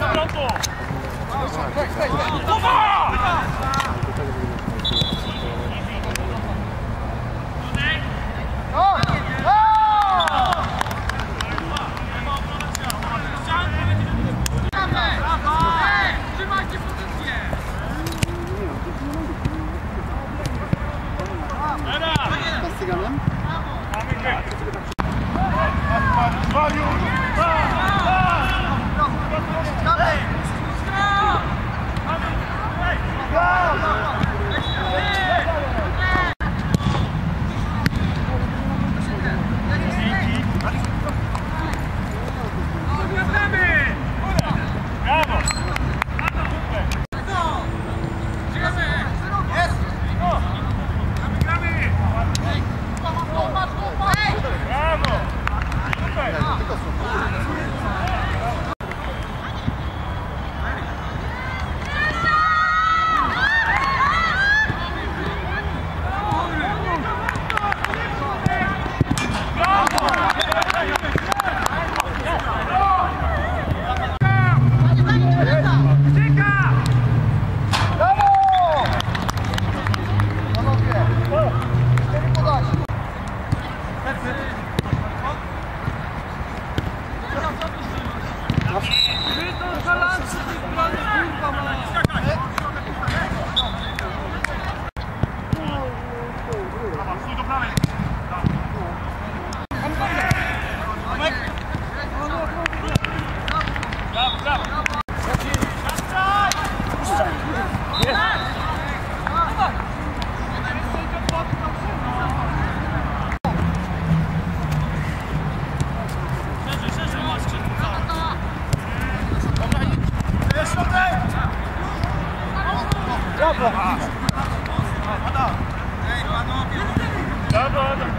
ラント。Bravo! Bravo!